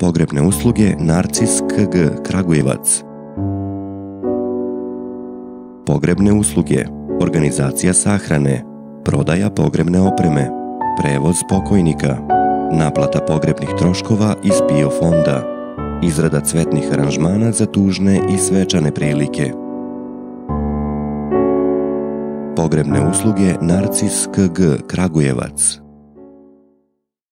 Pogrebne usluge Narcis KG Kragujevac. Pogrebne usluge Organizacija sahrane Prodaja pogrebne opreme Prevoz pokojnika Naplata pogrebnih troškova iz PIO fonda Izrada cvetnih aranžmana za tužne i svečane prilike. Pogrebne usluge Narcis KG Kragujevac.